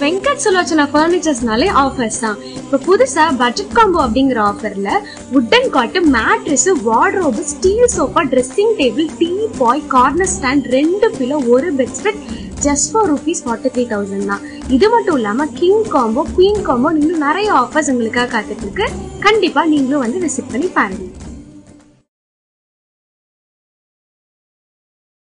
Venkat Sulochana ஃபர்னிச்சர்ஸ்னாலே offers தான். இப்போ புதுசா பட்ஜெட் காம்போ அப்படிங்கிற ஆஃபர்ல wooden cot mattress wardrobe steel sofa dressing table teapoy corner stand ரெண்டு பிலோ ஒரு bedspread just for rupees forty three thousand தான். இது மட்டும் இல்லாம கிங் காம்போ குயின் காம்போ இன்னும் நிறைய ஆஃபர்ஸ் உங்களுக்காக காத்துட்டு இருக்கு. கண்டிப்பா நீங்களும் வந்து விசிட் பண்ணி பாருங்க.